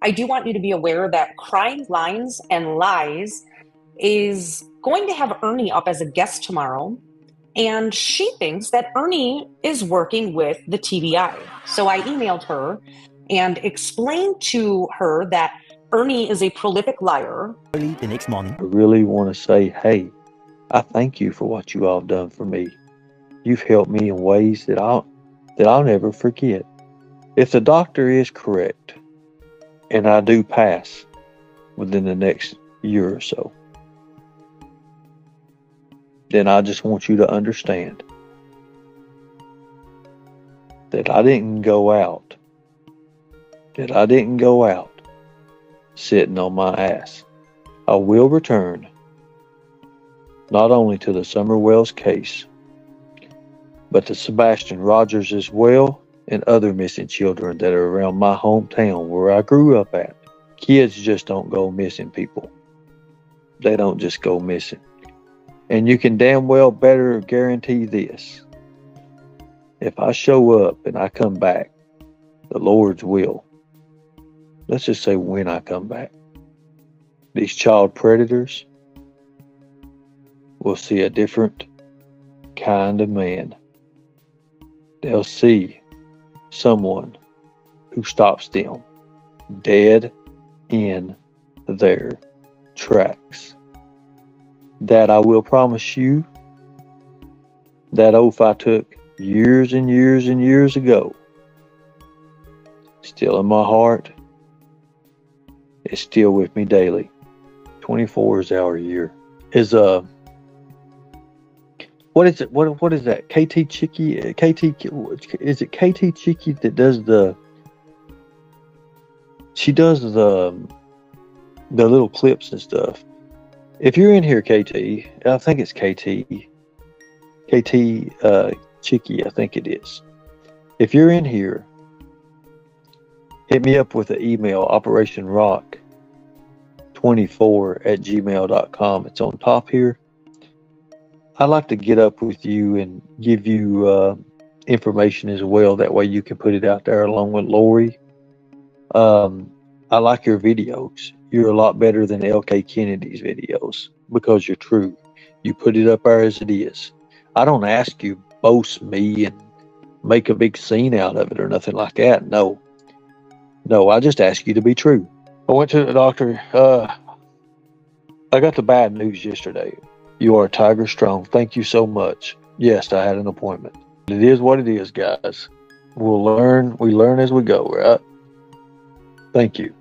I do want you to be aware that Crime Lines and Lies is going to have Ernie up as a guest tomorrow. And she thinks that Ernie is working with the TBI. So I emailed her and explained to her that Ernie is a prolific liar. Early the next morning, I really want to say, hey, I thank you for what you all have done for me. You've helped me in ways that I'll that I'll never forget. If the doctor is correct, and I do pass within the next year or so, then I just want you to understand that I didn't go out, that I didn't go out sitting on my ass. I will return not only to the Summer Wells case, but to Sebastian Rogers as well and other missing children that are around my hometown where I grew up at. Kids just don't go missing, people. They don't just go missing. And you can damn well better guarantee this. If I show up and I come back, the Lord's will. Let's just say when I come back. These child predators will see a different kind of man. They'll see someone who stops them dead in their tracks. That I will promise you, that oath I took years and years and years ago, still in my heart, is still with me daily. 24 is our year. Is uh what is it? What what is that? KT Chickie? KT is it KT Chickie that does the? She does the the little clips and stuff. If you're in here, KT, I think it's KT, KT uh, Chickie, I think it is. If you're in here, hit me up with an email, Operation Rock 24 at gmail.com. It's on top here. I'd like to get up with you and give you uh, information as well. That way you can put it out there along with Lori. Um, I like your videos. You're a lot better than LK Kennedy's videos because you're true. You put it up there as it is. I don't ask you boast me and make a big scene out of it or nothing like that. No. No, I just ask you to be true. I went to the doctor. Uh, I got the bad news yesterday. You are Tiger Strong. Thank you so much. Yes, I had an appointment. It is what it is, guys. We'll learn. We learn as we go, right? Thank you.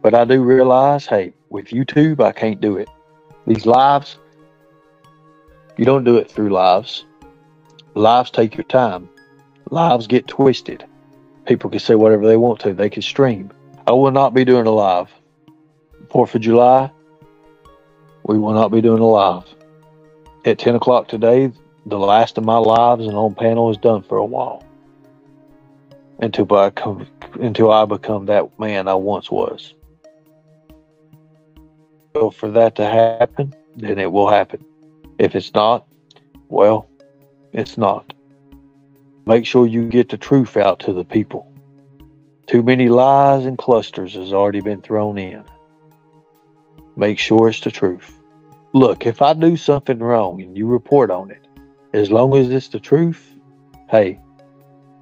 But I do realize, hey, with YouTube, I can't do it. These lives, you don't do it through lives. Lives take your time. Lives get twisted. People can say whatever they want to. They can stream. I will not be doing a live. Fourth of July, we will not be doing a live at 10 o'clock today, the last of my lives and on panel is done for a while. Until I come, until I become that man I once was. So for that to happen, then it will happen. If it's not, well, it's not. Make sure you get the truth out to the people. Too many lies and clusters has already been thrown in. Make sure it's the truth look, if I do something wrong and you report on it, as long as it's the truth, hey,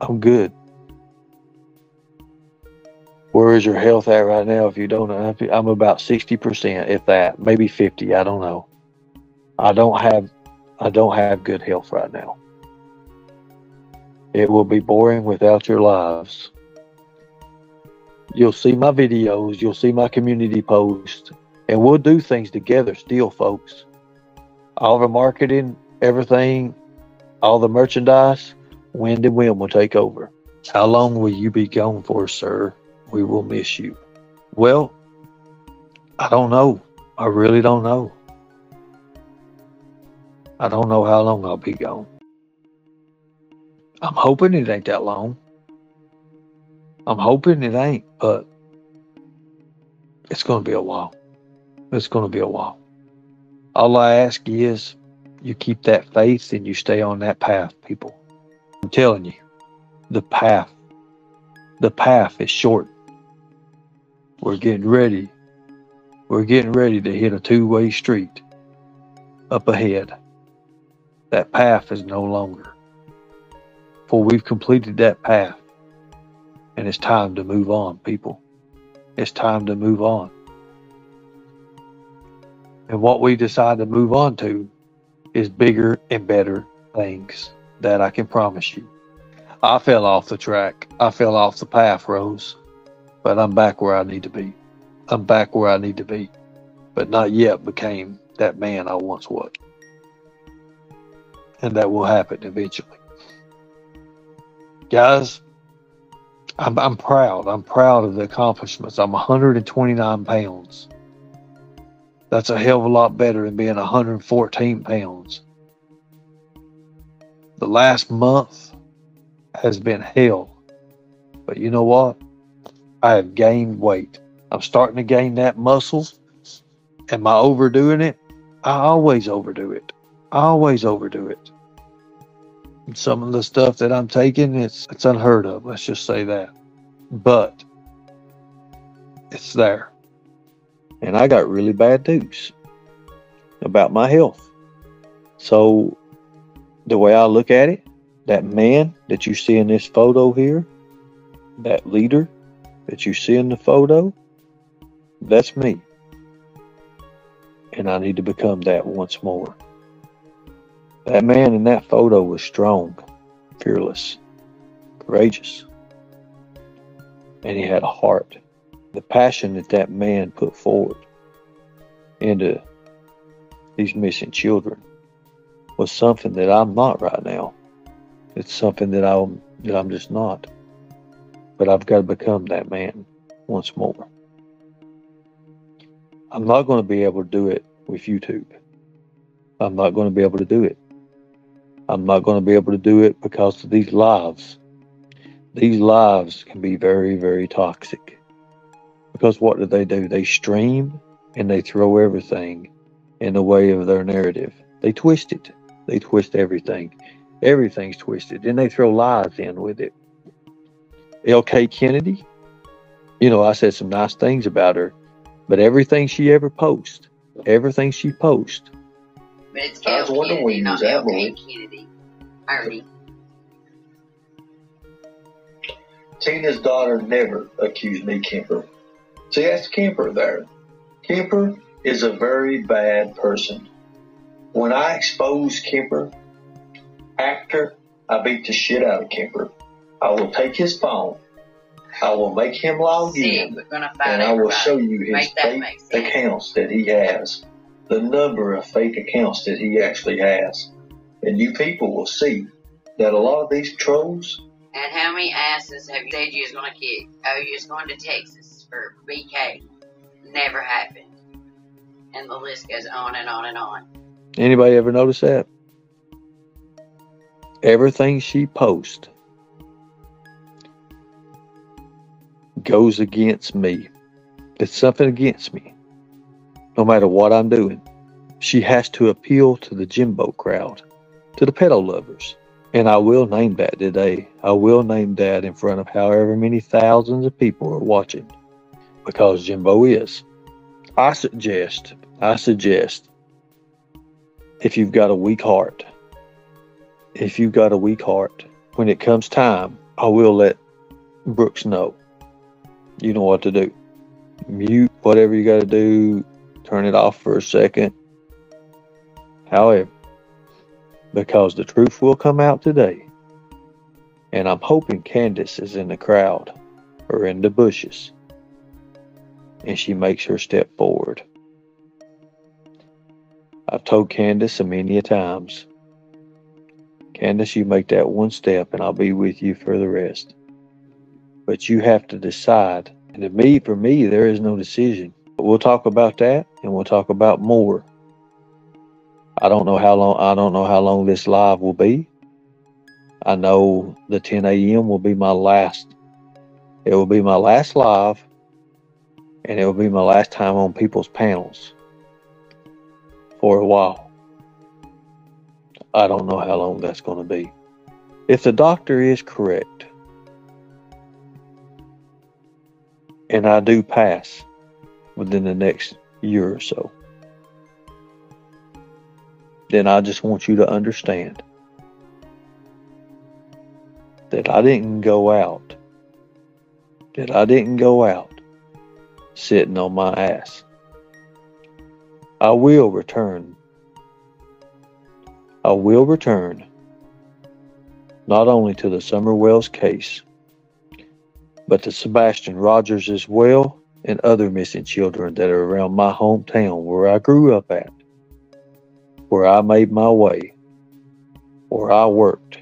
I'm good. Where is your health at right now? If you don't know, I'm about 60%, if that, maybe 50. I don't know. I don't have, I don't have good health right now. It will be boring without your lives. You'll see my videos, you'll see my community posts, and we'll do things together still, folks. All the marketing, everything, all the merchandise, Wind and Wim will take over. How long will you be gone for, sir? We will miss you. Well, I don't know. I really don't know. I don't know how long I'll be gone. I'm hoping it ain't that long. I'm hoping it ain't, but it's going to be a while. It's going to be a while. All I ask is you keep that faith and you stay on that path, people. I'm telling you, the path, the path is short. We're getting ready. We're getting ready to hit a two way street up ahead. That path is no longer. For we've completed that path. And it's time to move on, people. It's time to move on. And what we decide to move on to is bigger and better things that I can promise you. I fell off the track. I fell off the path, Rose. But I'm back where I need to be. I'm back where I need to be. But not yet became that man I once was. And that will happen eventually. Guys, I'm, I'm proud. I'm proud of the accomplishments. I'm 129 pounds. That's a hell of a lot better than being 114 pounds. The last month has been hell. But you know what? I have gained weight. I'm starting to gain that muscle. Am I overdoing it? I always overdo it. I always overdo it. Some of the stuff that I'm taking, it's it's unheard of. Let's just say that. But it's there. And I got really bad news about my health. So the way I look at it, that man that you see in this photo here, that leader that you see in the photo, that's me. And I need to become that once more. That man in that photo was strong, fearless, courageous, and he had a heart. The passion that that man put forward into these missing children was something that I'm not right now. It's something that I'm that I'm just not. But I've got to become that man once more. I'm not going to be able to do it with YouTube. I'm not going to be able to do it. I'm not going to be able to do it because of these lives. These lives can be very, very toxic. Because what do they do? They stream and they throw everything in the way of their narrative. They twist it. They twist everything. Everything's twisted. And they throw lies in with it. L.K. Kennedy, you know, I said some nice things about her, but everything she ever posts, everything she posts. But it's I was wondering Kennedy, not L.K. Kennedy. Artie. Tina's daughter never accused me, Kemper. See, that's Kemper there. Kemper is a very bad person. When I expose Kemper, after I beat the shit out of Kemper, I will take his phone. I will make him log See, in, and I will show you his fake accounts that he has, the number of fake accounts that he actually has, and you people will see that a lot of these trolls. And how many asses have you said you was going to kick? Oh, you was going to Texas for BK. Never happened. And the list goes on and on and on. Anybody ever notice that? Everything she posts goes against me. It's something against me. No matter what I'm doing. She has to appeal to the Jimbo crowd, to the pedo lovers. And I will name that today. I will name that in front of however many thousands of people are watching. Because Jimbo is. I suggest, I suggest, if you've got a weak heart, if you've got a weak heart, when it comes time, I will let Brooks know you know what to do. Mute whatever you got to do, turn it off for a second. However, because the truth will come out today, and I'm hoping Candace is in the crowd or in the bushes, and she makes her step forward. I've told Candace a many a times, Candace, you make that one step, and I'll be with you for the rest but you have to decide. And to me, for me, there is no decision. But we'll talk about that, and we'll talk about more. I don't know how long. I don't know how long this live will be. I know the 10 a.m. will be my last. It will be my last live, and it will be my last time on people's panels for a while. I don't know how long that's going to be. If the doctor is correct, and I do pass within the next year or so, then I just want you to understand that I didn't go out, that I didn't go out sitting on my ass. I will return. I will return not only to the Summer Wells case, but to Sebastian Rogers as well and other missing children that are around my hometown where I grew up at, where I made my way, where I worked.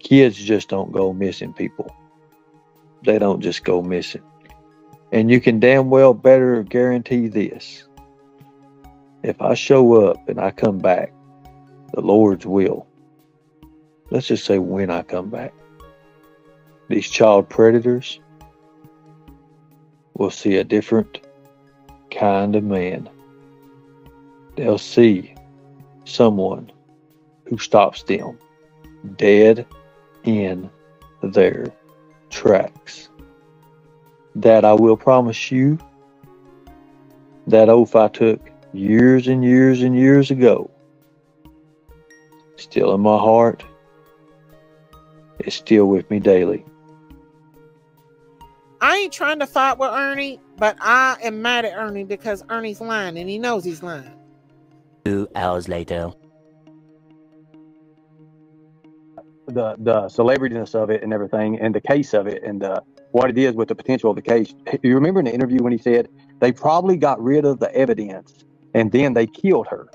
Kids just don't go missing, people. They don't just go missing. And you can damn well better guarantee this. If I show up and I come back, the Lord's will. Let's just say when I come back. These child predators will see a different kind of man. They'll see someone who stops them dead in their tracks. That I will promise you, that oath I took years and years and years ago, still in my heart, it's still with me daily. I ain't trying to fight with Ernie, but I am mad at Ernie because Ernie's lying and he knows he's lying. Two hours later. The the celebrityness of it and everything, and the case of it, and the, what it is with the potential of the case. You remember in the interview when he said they probably got rid of the evidence and then they killed her.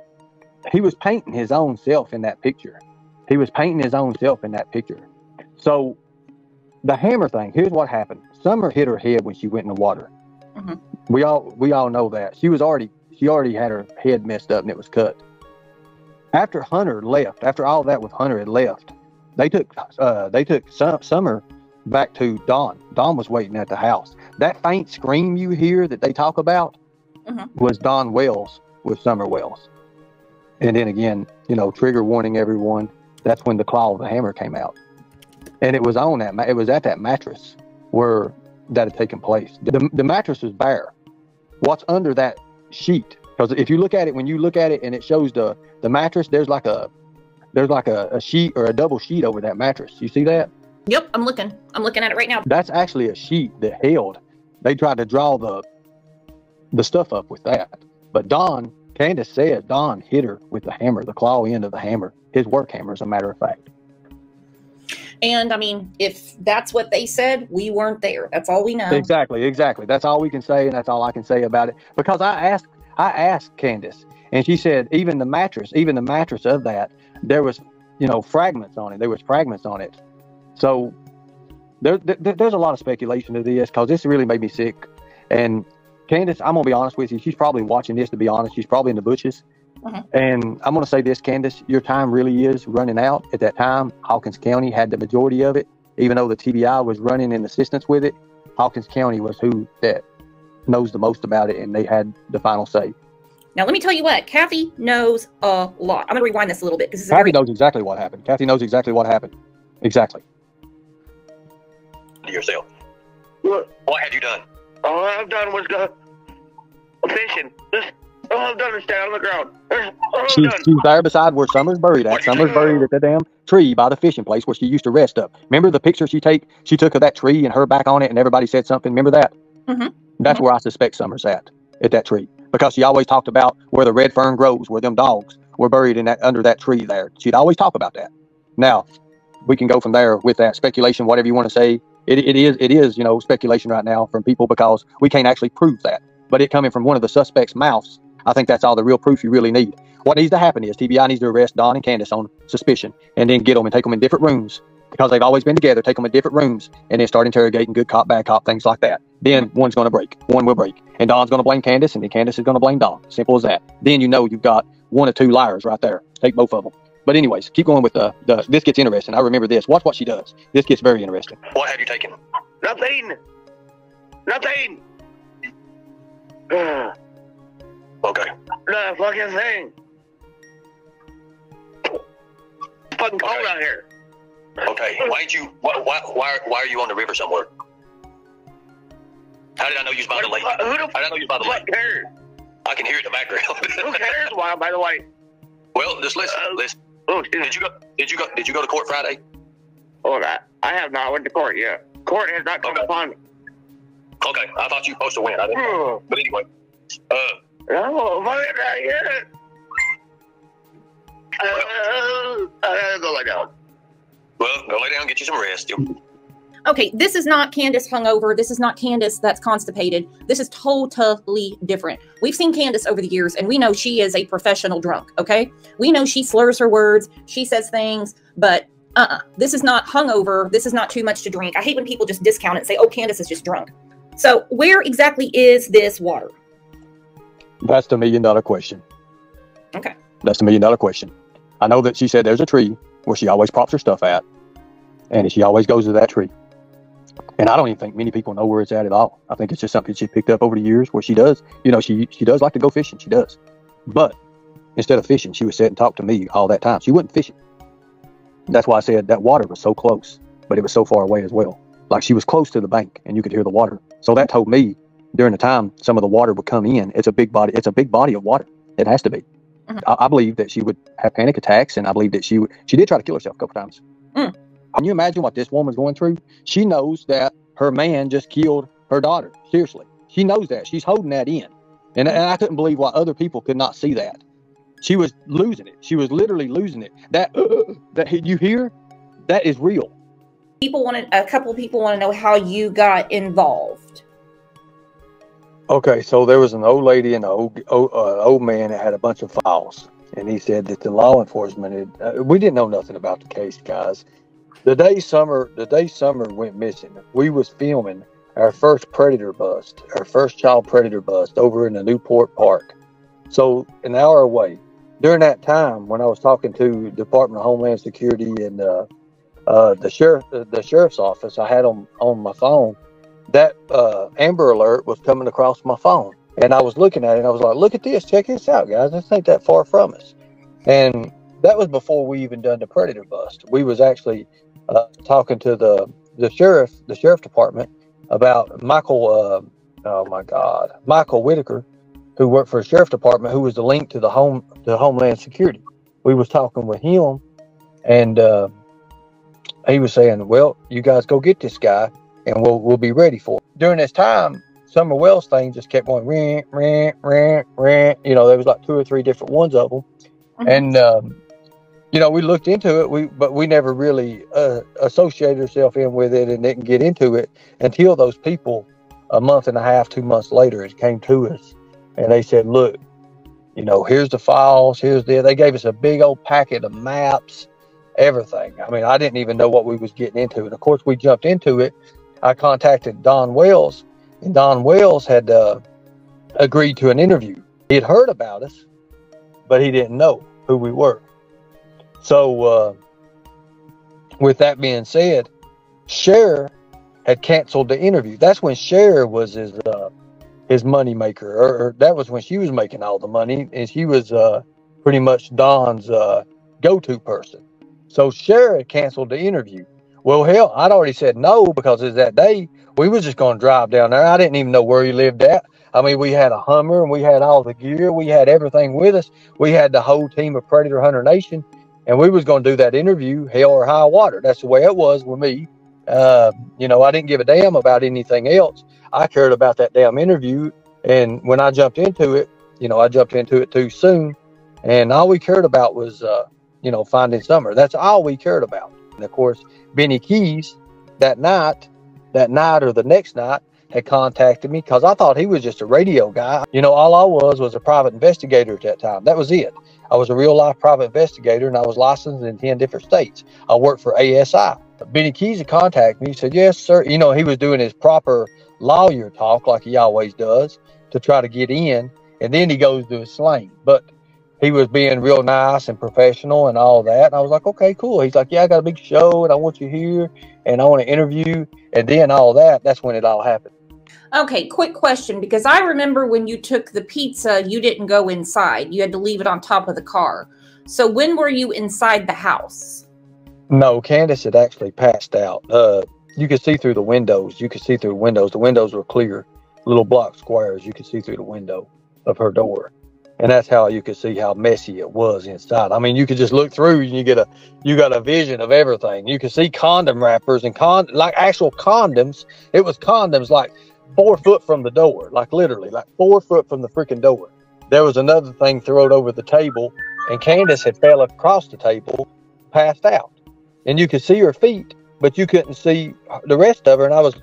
He was painting his own self in that picture. He was painting his own self in that picture. So the hammer thing. Here's what happened. Summer hit her head when she went in the water. Mhm. We all we all know that she was already she already had her head messed up and it was cut. After Hunter left, after all that with Hunter had left, they took uh, they took Sum- Summer back to Don. Don was waiting at the house. That faint scream you hear that they talk about Mhm. was Don Wells with Summer Wells. And then again, you know, trigger warning everyone. That's when the claw of the hammer came out, and it was on that. It was at that mattress where that had taken place. The, the mattress was bare. What's under that sheet? Because if you look at it, when you look at it and it shows the the mattress, there's like a there's like a, a sheet or a double sheet over that mattress. You see that? Yep, I'm looking. I'm looking at it right now. That's actually a sheet that held. They tried to draw the the stuff up with that. But Don, Candace said Don hit her with the hammer, the claw end of the hammer, his work hammer, as a matter of fact. And I mean, if that's what they said, we weren't there. That's all we know. Exactly, exactly. That's all we can say, and that's all I can say about it. Because I asked, I asked Candace, and she said even the mattress, even the mattress of that, there was, you know, fragments on it. There was fragments on it. So there, there there's a lot of speculation to this because this really made me sick. And Candace, I'm gonna be honest with you, she's probably watching this. To be honest, she's probably in the bushes. Mhm. And I'm gonna say this, Candace, your time really is running out. At that time, Hawkins County had the majority of it, even though the TBI was running in assistance with it. Hawkins County was who that knows the most about it, and they had the final say. Now, let me tell you what, Kathy knows a lot. I'm going to rewind this a little bit because this is a Kathy very knows exactly what happened. Kathy knows exactly what happened. Exactly. to yourself. What? What had you done? All I've done was go fishing. Just all I've done is stand on the ground. All She's, done. she's there beside where Summer's buried at. Summer's buried at the damn tree by the fishing place where she used to rest up. Remember the picture she take she took of that tree and her back on it and everybody said something? Remember that? Mm -hmm. That's where I suspect Summer's at, at that tree. Because she always talked about where the red fern grows, where them dogs were buried in that under that tree there. She'd always talk about that. Now, we can go from there with that speculation, whatever you want to say. It, it is it is, you know, speculation right now from people because we can't actually prove that. But it coming from one of the suspects' mouths, I think that's all the real proof you really need. What needs to happen is TBI needs to arrest Don and Candace on suspicion and then get them and take them in different rooms because they've always been together. Take them in different rooms and then start interrogating good cop, bad cop, things like that. Then one's going to break, one will break, and Don's going to blame Candace, and then Candace is going to blame Don. Simple as that. Then you know you've got one or two liars right there. Take both of them. But anyways, keep going with the, the this gets interesting. I remember this. Watch what she does. This gets very interesting. What have you taken? Nothing. Nothing. Okay. Not a fucking thing. Fucking cold out here. Okay. Why did you? Why? Why? Why, why are you on the river somewhere? How did I know you was by the lake? Who the How did I know you was by the lake? cares? I can hear it in the background. Who cares? Why? By the way. well, just listen. Listen. Oh, excuse me. Did you go? Did you go? Did you go to court Friday? Oh, I, I have not went to court yet. Court has not come Okay. upon me. Okay, I thought you were supposed to win. I didn't. Oh, But anyway, uh, no, not yet. Uh, I gotta go lay down. well, go lay down, get you some rest. You- Okay, this is not Candace hungover. This is not Candace that's constipated. This is totally different. We've seen Candace over the years, and we know she is a professional drunk. Okay, we know she slurs her words, she says things, but uh-uh. This is not hungover. This is not too much to drink. I hate when people just discount it and say, "Oh, Candace is just drunk." So, where exactly is this water? That's the million dollar question. Okay. That's the million dollar question. I know that she said there's a tree where she always props her stuff at, and she always goes to that tree. And I don't even think many people know where it's at at all. I think it's just something she picked up over the years where she does, you know, she she does like to go fishing. She does. But instead of fishing, she would sit and talk to me all that time. She wasn't fishing. That's why I said that water was so close, but it was so far away as well. Like she was close to the bank and you could hear the water. So that told me during the time some of the water would come in, it's a big body, it's a big body of water. It has to be. Mhm. I, I believe that she would have panic attacks, and I believe that she would. She did try to kill herself a couple times. Mm. Can you imagine what this woman's going through? She knows that her man just killed her daughter. Seriously, she knows that. She's holding that in, and, and I couldn't believe why other people could not see that. She was losing it. She was literally losing it. That that you hear, that is real. People want to, a couple of people want to know how you got involved. Okay, so there was an old lady and an old, old, uh, old man that had a bunch of files, and he said that the law enforcement had, uh, we didn't know nothing about the case, guys. The day summer, the day summer went missing, we was filming our first predator bust, our first child predator bust over in the Newport Park. So an hour away. During that time, when I was talking to Department of Homeland Security and uh, uh, the sheriff, the sheriff's office, I had on on my phone that uh, Amber Alert was coming across my phone, and I was looking at it, and I was like, "Look at this! Check this out, guys! This ain't that far from us." And that was before we even done the predator bust. We was actually uh, talking to the the sheriff, the sheriff department, about Michael. Uh, oh my God, Michael Whitaker, who worked for the sheriff department, who was the link to the home to Homeland Security. We was talking with him, and uh, he was saying, "Well, you guys go get this guy." and we'll we'll be ready for it. During this time, Summer Wells thing just kept going, rant, rant, rant, rant. You know, there was like two or three different ones of them, Mhm. and um, you know, we looked into it. We but we never really uh, associated ourselves in with it and didn't get into it until those people a month and a half, two months later, it came to us, and they said, "Look, you know, here's the files. Here's the." They gave us a big old packet of maps, everything. I mean, I didn't even know what we was getting into, and of course, we jumped into it. I contacted Don Wells, and Don Wells had uh, agreed to an interview. He had heard about us, but he didn't know who we were. So, uh, with that being said, Cher had canceled the interview. That's when Cher was his uh, his money maker, or, or that was when she was making all the money, and she was uh, pretty much Don's uh, go-to person. So Cher had canceled the interview. Well, hell, I'd already said no because it's that day. We was just going to drive down there. I didn't even know where he lived at. I mean, we had a Hummer and we had all the gear. We had everything with us. We had the whole team of Predator Hunter Nation, and we was going to do that interview, hell or high water. That's the way it was with me. Uh, you know, I didn't give a damn about anything else. I cared about that damn interview, and when I jumped into it, you know, I jumped into it too soon, and all we cared about was, uh, you know, finding Summer. That's all we cared about. And of course, Benny Keys that night, that night or the next night, had contacted me because I thought he was just a radio guy. You know, all I was was a private investigator at that time. That was it. I was a real life private investigator and I was licensed in 10 different states. I worked for ASI. Benny Keys contacted me. He said, Yes, sir. You know, he was doing his proper lawyer talk like he always does to try to get in. And then he goes to his slang. But he was being real nice and professional and all that. And I was like, okay, cool. He's like, yeah, I got a big show and I want you here and I want to interview. And then all that, that's when it all happened. Okay, quick question because I remember when you took the pizza, you didn't go inside. You had to leave it on top of the car. So when were you inside the house? No, Candace had actually passed out. Uh, you could see through the windows. You could see through the windows. The windows were clear. little block squares you could see through the window of her door. And that's how you could see how messy it was inside. I mean, you could just look through and you get a you got a vision of everything. You could see condom wrappers and con like actual condoms. It was condoms like four foot from the door, like literally, like four foot from the freaking door. There was another thing thrown over the table, and Candace had fell across the table, passed out, and you could see her feet, but you couldn't see the rest of her. And I was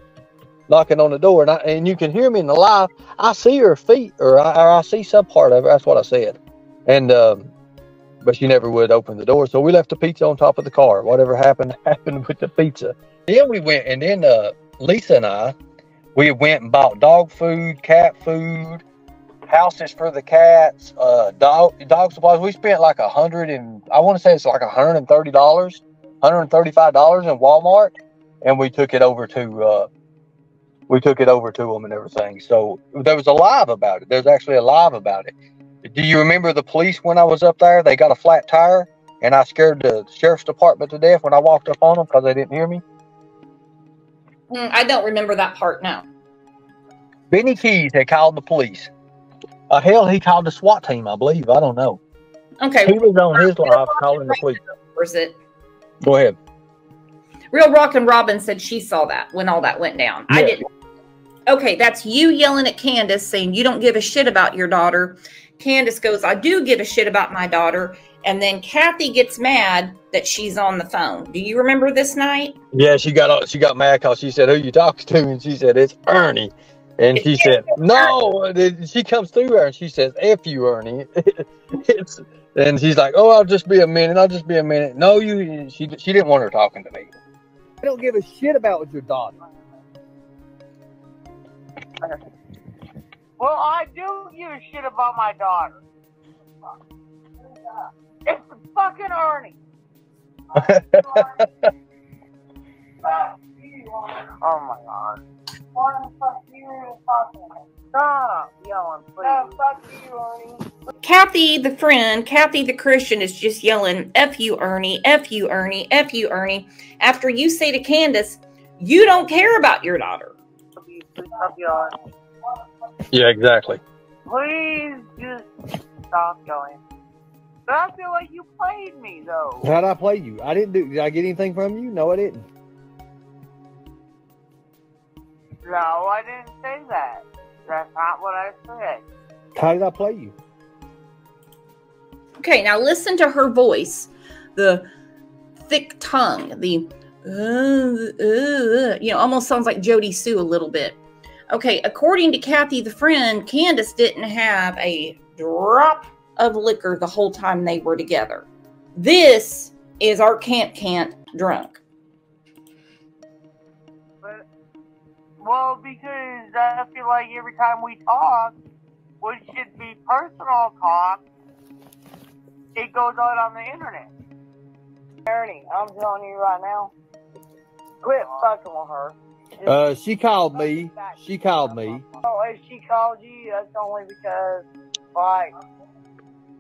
knocking on the door, and I, and you can hear me in the live. I see her feet, or I, or I see some part of her. That's what I said, and um, but she never would open the door. So we left the pizza on top of the car. Whatever happened happened with the pizza. Then we went, and then uh, Lisa and I, we went and bought dog food, cat food, houses for the cats, uh, dog dog supplies. We spent like a hundred and I want to say it's like a hundred and thirty dollars, hundred and thirty five dollars in Walmart, and we took it over to uh, we took it over to them and everything. So there was a live about it. There's actually a live about it. Do you remember the police when I was up there? They got a flat tire, and I scared the sheriff's department to death when I walked up on them because they didn't hear me. Mm, I don't remember that part now. Benny Keys had called the police. Uh, hell, he called the SWAT team, I believe. I don't know. Okay. He was on his live calling the police. Is it Go ahead. Real Rock and Robin said she saw that when all that went down. I didn't. Okay, that's you yelling at Candace saying you don't give a shit about your daughter. Candace goes, I do give a shit about my daughter. And then Kathy gets mad that she's on the phone. Do you remember this night? Yeah, she got she got mad because she said, "Who you talking to?" And she said, "It's Ernie." And she said, "No." She comes through her and she says, "F you, Ernie." it's, and she's like, "Oh, I'll just be a minute. I'll just be a minute." No, you. She she didn't want her talking to me. I don't give a shit about your daughter. Well, I do give a shit about my daughter. It's the fucking Ernie. Oh my god. Stop yelling, please. fuck you, Ernie. Kathy, the friend, Kathy, the Christian, is just yelling, F you, Ernie, F you, Ernie, F you, Ernie. After you say to Candace, you don't care about your daughter. Stop yelling. Yeah, exactly. Please just stop yelling. But I feel like you played me though. How'd I play you? I didn't do. Did I get anything from you? No, I didn't. No, I didn't say that. That's not what I said. How did I play you? Okay, now listen to her voice, the thick tongue, the uh, uh, you know, almost sounds like Jody Sue a little bit. Okay, according to Kathy, the friend, Candace didn't have a drop of liquor the whole time they were together. This is our can't can't drunk. But well, because I feel like every time we talk, which should be personal talk, it goes out on the internet. Ernie, I'm telling you right now, quit fucking with her. Just- Uh, she called me. She called me. Oh, if she called you, that's only because, like,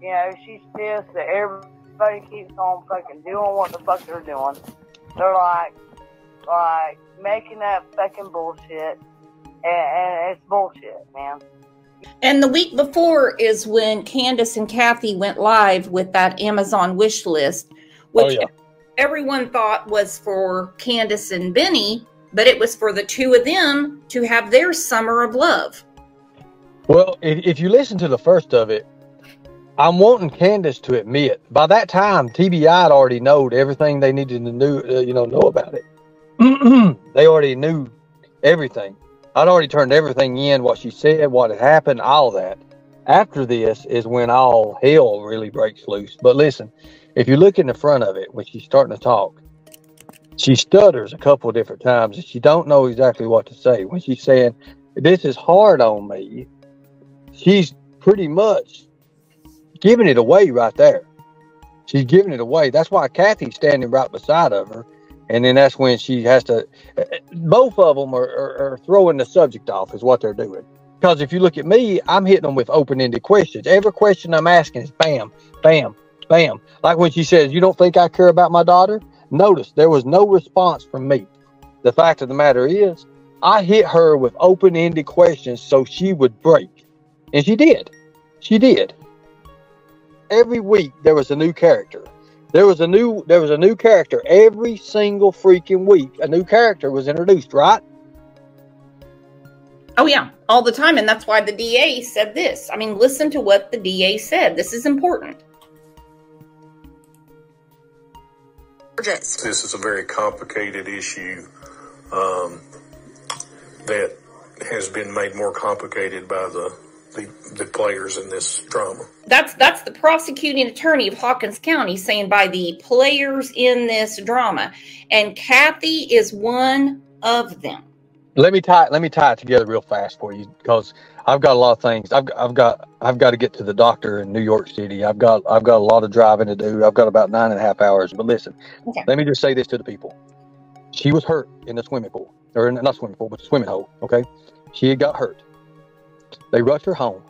you know, she's pissed that everybody keeps on fucking doing what the fuck they're doing. They're like, like, making that fucking bullshit, and, and it's bullshit, man. And the week before is when Candace and Kathy went live with that Amazon wish list, which Oh, yeah. everyone thought was for Candace and Benny, but it was for the two of them to have their summer of love. Well, if, if you listen to the first of it, I'm wanting Candace to admit by that time TBI had already knowed everything they needed to know, uh, you know, know about it. they already knew everything. I'd already turned everything in, what she said, what had happened, all that. After this is when all hell really breaks loose. But listen, if you look in the front of it when she's starting to talk, she stutters a couple of different times and she don't know exactly what to say. When she's saying, "This is hard on me," she's pretty much giving it away right there. She's giving it away. That's why Kathy's standing right beside of her, and then that's when she has to. Both of them are, are, are throwing the subject off, is what they're doing. Because if you look at me, I'm hitting them with open-ended questions. Every question I'm asking is bam, bam, bam. Like when she says, "You don't think I care about my daughter?" Notice there was no response from me. The fact of the matter is, I hit her with open ended questions so she would break. And she did. She did. Every week there was a new character. There was a new there was a new character every single freaking week. A new character was introduced, right? Oh yeah, all the time, and that's why the DA said this. I mean, listen to what the DA said. This is important. This is a very complicated issue um, that has been made more complicated by the, the the players in this drama. That's that's the prosecuting attorney of Hawkins County saying by the players in this drama, and Kathy is one of them. Let me tie let me tie it together real fast for you because I've got a lot of things. I've I've got I've got to get to the doctor in New York City. I've got I've got a lot of driving to do. I've got about nine and a half hours. But listen, Okay. let me just say this to the people. She was hurt in the swimming pool, or in, not swimming pool, but the swimming hole. Okay, she had got hurt. They rushed her home.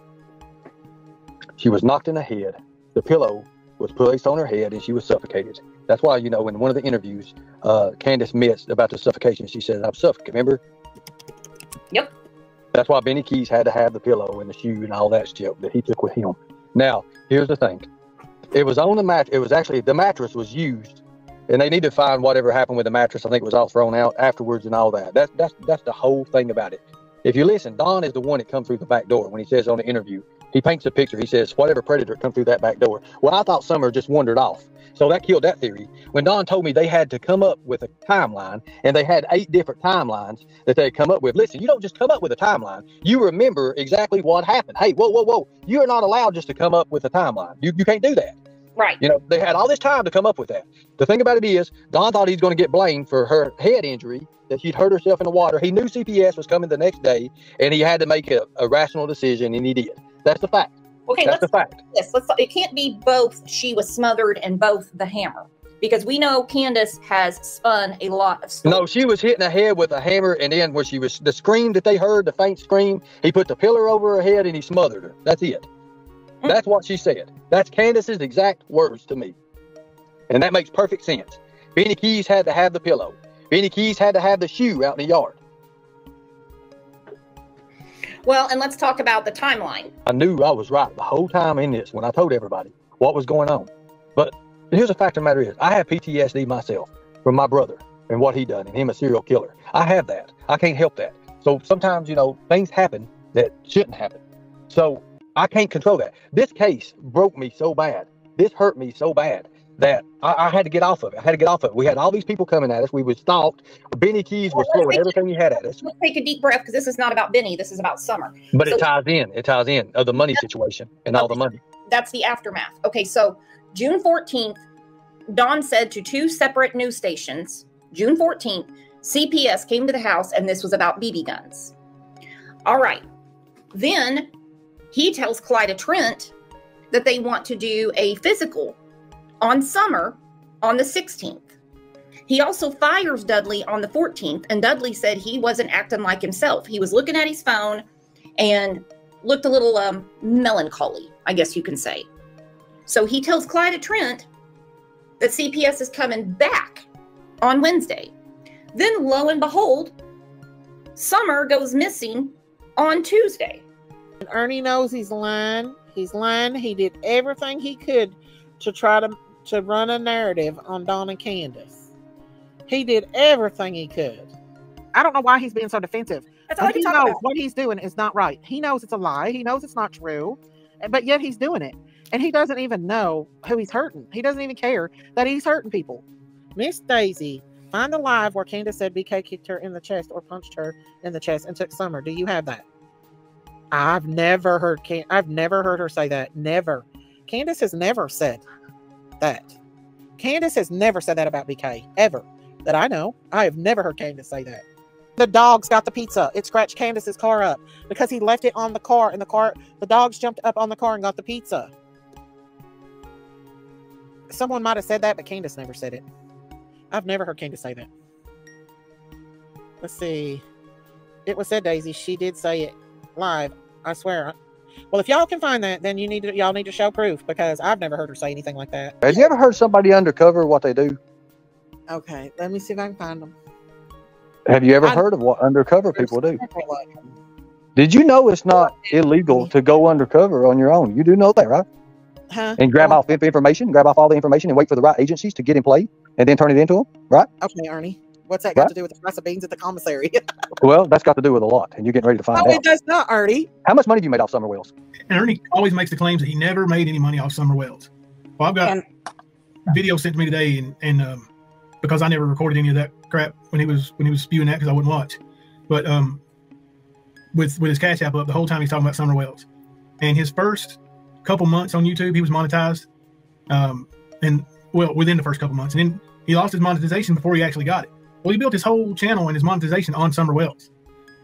She was knocked in the head. The pillow was placed on her head, and she was suffocated. That's why you know in one of the interviews, uh, Candace admits about the suffocation. She said, "I'm suffocated." Remember? Yep. That's why Benny Keys had to have the pillow and the shoe and all that stuff that he took with him. Now, here's the thing. It was on the mat. It was actually the mattress was used, and they need to find whatever happened with the mattress. I think it was all thrown out afterwards and all that. That's that's that's the whole thing about it. If you listen, Don is the one that comes through the back door when he says on the interview. He paints a picture. He says whatever predator come through that back door. Well, I thought Summer just wandered off, so that killed that theory. When Don told me they had to come up with a timeline, and they had eight different timelines that they had come up with. Listen, you don't just come up with a timeline. You remember exactly what happened. Hey, whoa, whoa, whoa! You are not allowed just to come up with a timeline. You you can't do that. Right. You know, they had all this time to come up with that. The thing about it is, Don thought he's going to get blamed for her head injury, that she'd hurt herself in the water. He knew CPS was coming the next day, and he had to make a, a rational decision, and he did. That's the fact. Okay, That's let's the fact. Yes, let's. It can't be both. She was smothered and both the hammer, because we know Candace has spun a lot of stories. No, she was hitting her head with a hammer, and then when she was the scream that they heard, the faint scream, he put the pillar over her head and he smothered her. That's it. That's what she said. That's Candace's exact words to me, and that makes perfect sense. Benny Keys had to have the pillow. Benny Keys had to have the shoe out in the yard. Well, and let's talk about the timeline. I knew I was right the whole time in this when I told everybody what was going on. But here's the fact of the matter is, I have PTSD myself from my brother and what he done and him a serial killer. I have that. I can't help that. So sometimes, you know, things happen that shouldn't happen. So I can't control that. This case broke me so bad. This hurt me so bad that I, I had to get off of it. I had to get off of it. We had all these people coming at us. We were stalked. Benny Keys was throwing everything he had at us. Let's take a deep breath because this is not about Benny. This is about Summer. But So it ties in. It ties in of the money situation and all the money. that's the aftermath. Okay, so June 14th, Don said to two separate news stations, June 14th, CPS came to the house and this was about BB guns. All right. Then he tells Clyda Trent that they want to do a physical on Summer on the 16th. He also fires Dudley on the 14th, and Dudley said he wasn't acting like himself. He was looking at his phone and looked a little um, melancholy, I guess you can say. So he tells Clyda Trent that CPS is coming back on Wednesday. Then, lo and behold, Summer goes missing on Tuesday. And Ernie knows he's lying. He's lying. He did everything he could to try to to run a narrative on Don and Candace. He did everything he could. I don't know why he's being so defensive. That's all I But can he knows about. what he's doing is not right. He knows it's a lie. He knows it's not true, but yet he's doing it. And he doesn't even know who he's hurting. He doesn't even care that he's hurting people. Miss Daisy, find the live where Candace said BK kicked her in the chest or punched her in the chest and took Summer. Do you have that? I've never heard Can- I've never heard her say that. Never. Candace has never said that. Candace has never said that about BK ever. That I know. I have never heard Candace say that. The dogs got the pizza. It scratched Candace's car up because he left it on the car and the car the dogs jumped up on the car and got the pizza. Someone might have said that, but Candace never said it. I've never heard Candace say that. Let's see. It was said, Daisy. She did say it live. I swear. Well, if y'all can find that, then you need to y'all need to show proof because I've never heard her say anything like that. Have you ever heard somebody undercover what they do? Okay, let me see if I can find them. Have you ever I- heard of what undercover people do? Did you know it's not illegal to go undercover on your own? You do know that, right? Huh? And grab off inf- information, grab off all the information, and wait for the right agencies to get in play, and then turn it into them, right? Okay, Ernie. What's that got Right. to do with the price of beans at the commissary? Well, that's got to do with a lot, and you're getting ready to find no, out. it does not, Ernie. How much money have you made off Summer Wells? And Ernie always makes the claims that he never made any money off Summer Wells. Well, I've got And- video sent to me today, and and um, because I never recorded any of that crap when he was when he was spewing that because I wouldn't watch. But um, with with his cash app up the whole time he's talking about Summer Wells, and his first couple months on YouTube he was monetized, um, and well within the first couple months, and then he lost his monetization before he actually got it. Well, he built his whole channel and his monetization on Summer Wells,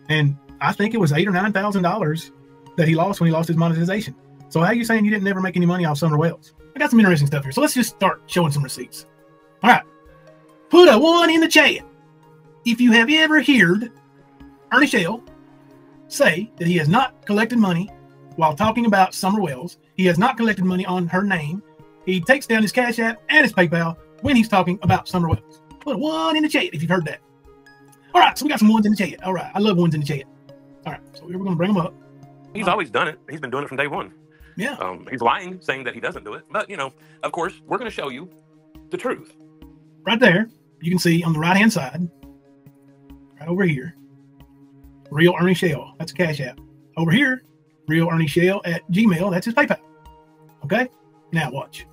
and I think it was eight or nine thousand dollars that he lost when he lost his monetization. So how are you saying you didn't never make any money off Summer Wells? I got some interesting stuff here. So let's just start showing some receipts. All right. Put a one in the chat. If you have ever heard Ernie Shell say that he has not collected money while talking about Summer Wells, he has not collected money on her name. He takes down his Cash App and his PayPal when he's talking about Summer Wells. Put a one in the chat if you've heard that. All right, so we got some ones in the chat. All right, I love ones in the chat. All right, so we're going to bring them up. He's always done it. He's been doing it from day one. Yeah. Um, he's lying, saying that he doesn't do it. But, you know, of course, we're going to show you the truth. right there, you can see on the right hand side, right over here, real Ernie Shell. That's a Cash App. Over here, real Ernie Shell at Gmail. That's his PayPal. Okay. Now watch.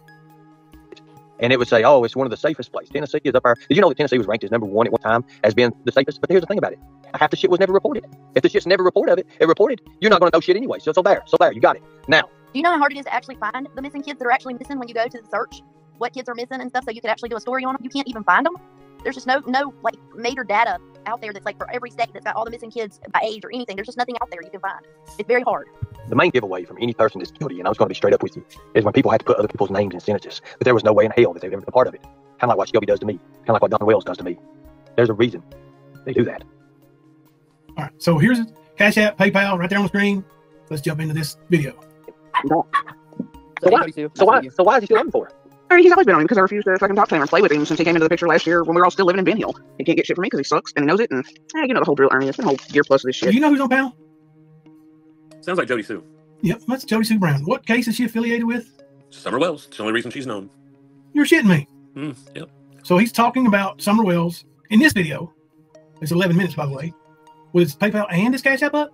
And it would say, "Oh, it's one of the safest places. Tennessee is up there." Did you know that Tennessee was ranked as number one at one time as being the safest? But here's the thing about it: half the shit was never reported. If the shit's never reported of it, it reported, you're not going to know shit anyway. So, so there, so there, you got it. Now, Do you know how hard it is to actually find the missing kids that are actually missing when you go to the search? What kids are missing and stuff, so you could actually do a story on them. You can't even find them. There's just no no like major data out there that's like for every state that's got all the missing kids by age or anything. There's just nothing out there you can find. It's very hard. the main giveaway from any person that's guilty, and I was going to be straight up with you, is when people had to put other people's names in sentences. But there was no way in hell that they would ever been a part of it. Kind of like what Shelby does to me. Kind of like what Don Wells does to me. There's a reason they do that. All right. So here's Cash App, PayPal, right there on the screen. Let's jump into this video. So why? So why? So why is he still looking for? Her? I mean, he's always been on him because I refuse to fucking talk to him and play with him since he came into the picture last year when we were all still living in Ben Hill. He can't get shit from me because he sucks and he knows it. And eh, you know the whole drill, Ernie. It's been a whole year plus of this Do shit. you know who's on panel? Sounds like Jody Sue. Yep, that's Jody Sue Brown. What case is she affiliated with? Summer Wells. It's the only reason she's known. You're shitting me. Mm, yep. So he's talking about Summer Wells in this video. It's 11 minutes, by the way, with his PayPal and his Cash App up.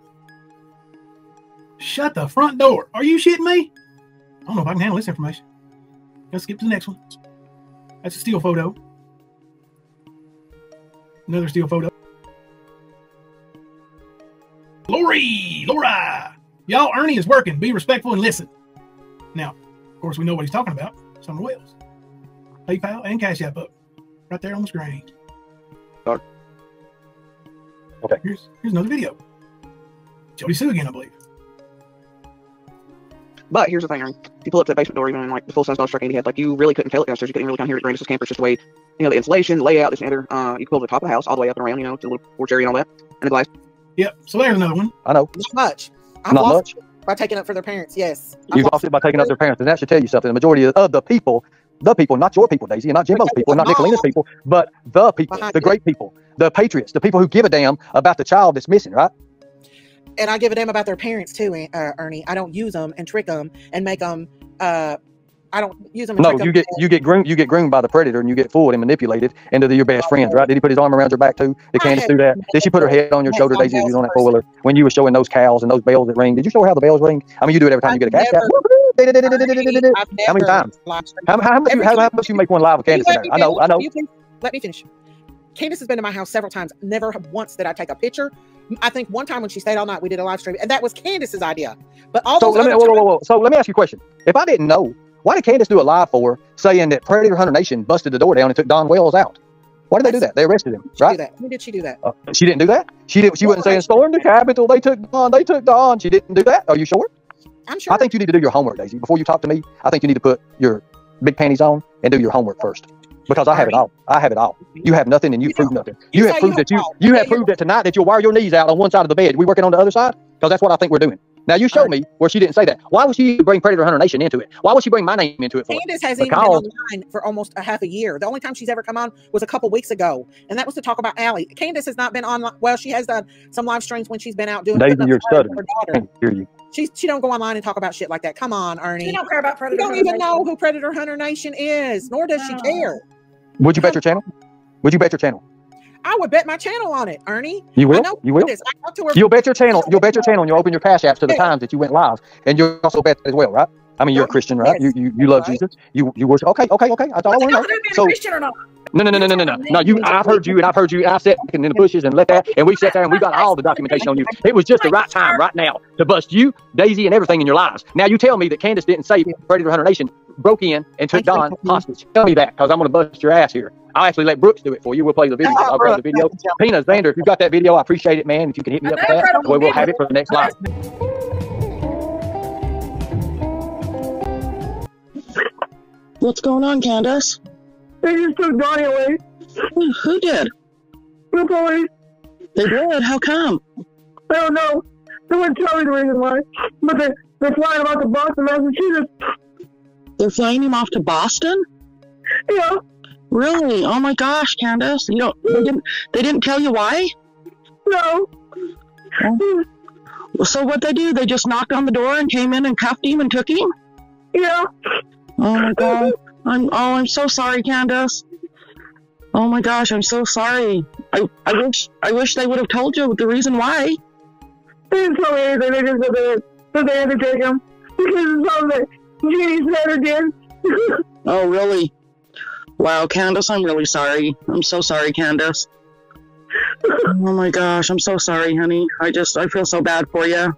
Shut the front door. Are you shitting me? I don't know if I can handle this information. Let's skip to the next one. That's a steel photo. Another steel photo. Lori, Laura, y'all, Ernie is working. Be respectful and listen. Now, of course, we know what he's talking about. Summer Wells. PayPal and Cash App up. Right there on the screen. Okay. Here's here's another video. Jody Sue again, I believe. But here's the thing, Ernie. If you pull up to the basement door, even in like the full sun struck he had, like you really couldn't tell it downstairs. You couldn't really kind of hear it. Grandis' camper. It's just the way, you know, the insulation, the layout, this and other. Uh, you can pull to the top of the house, all the way up and around, you know, to the little porch area and all that, and the glass. Yep. So there's another one. I know. Not much. I've Not lost much. by taking up for their parents. Yes. I've You lost it by taking up their parents, and that should tell you something. The majority of, of the people, the people, not your people, Daisy, and not Jimbo's people, not Nicolina's people, but the people, the great people, the patriots, the people who give a damn about the child that's missing, right? And I give a damn about their parents too, uh, Ernie. I don't use them and trick them and make them. Uh, I don't use them. No, you get you get groomed you get groomed by the predator and you get fooled and manipulated into the, your best friends, right? Did he put his arm around your back too? Did Candace do that? Did she put her head on your shoulder, Daisy, you on that four wheeler when you were showing those cows and those bells that ring? Did you show her how the bells ring? I mean, you do it every time you get a cash never- How many times? How, how, much, you, how, how much you make one live with Candace in let there? me I know, I know. finish? Will you please Let me finish. Candace has been to my house several times. Never once did I take a picture. I think one time when she stayed all night, we did a live stream, and that was Candace's idea. But all So those let me whoa, whoa, whoa. So let me ask you a question. If I didn't know, why did Candace do a live for saying that Predator Hunter Nation busted the door down and took Don Wells out? Why did they do that? They arrested him, right? When did she do that? Uh, she didn't do that. She didn't. She wasn't saying storm the Capitol. They took Don. They took Don. She didn't do that. Are you sure? I'm sure. I think you need to do your homework, Daisy. Before you talk to me, I think you need to put your big panties on and do your homework first. Because I have it all. I have it all. You have nothing, and you prove nothing. You you have proved you that you have you Okay, have proved that tonight that you'll wire your knees out on one side of the bed. We working on the other side because that's what I think we're doing. Now you show me where she didn't say that. Why would she bring Predator Hunter Nation into it? Why would she bring my name into it for? Candace hasn't even been online for almost a half a year. The only time she's ever come on was a couple weeks ago, and that was to talk about Allie. Candace has not been on. Well, she has done some live streams when she's been out doing. Daisy, putting up you're stuttering. her I daughter. can't hear you. She she don't go online and talk about shit like that. Come on, Ernie. She don't care about You Predator don't Hunter even Nation. know who Predator Hunter Nation is, nor does she care. Would you bet oh. your channel? Would you bet your channel? I would bet my channel on it, Ernie. You I will? know You will? I to. You'll bet your channel. You'll bet your channel, and you'll open your cash apps to the times that you went live, and you'll also bet as well, right? I mean, you're a Christian, right? You you, you love Jesus. You you worship. Okay, okay, okay. That's all I want to know. So Christian or not? no, no, no, no, no, no, no. No, you. I've heard you, and I've heard you, and I sat in the bushes and let that, and we sat there and we got all the documentation on you. It was just the right time, right now, to bust you, Daisy, and everything in your lives. Now you tell me that Candace didn't say Predator Hunter Nation broke in and took Don hostage. Tell me that, because I'm going to bust your ass here. I'll actually let Brooks do it for you. We'll play the video. I'll play the video. Peanuts, Vander, if you've got that video, I appreciate it, man. If you can hit me up with that, we will have it for the next live. What's going on, Candace? They just took Donnie away. Who did? The police. They did? How come? I don't know. They wouldn't tell me the reason why. But they, they're flying about to Boston, Massachusetts. They're flying him off to Boston? Yeah. Really? Oh my gosh, Candace. You don't they didn't they didn't tell you why? No. So what they do? They just knocked on the door and came in and cuffed him and took him? Yeah. Oh my god. I'm oh I'm so sorry, Candace. Oh my gosh, I'm so sorry. I, I wish I wish they would have told you the reason why. They didn't tell me anything. They just said they, had to take him. Because it's something that Said or did. Oh really? Wow, Candace, I'm really sorry. I'm so sorry, Candace. Oh my gosh, I'm so sorry, honey. I just I feel so bad for you.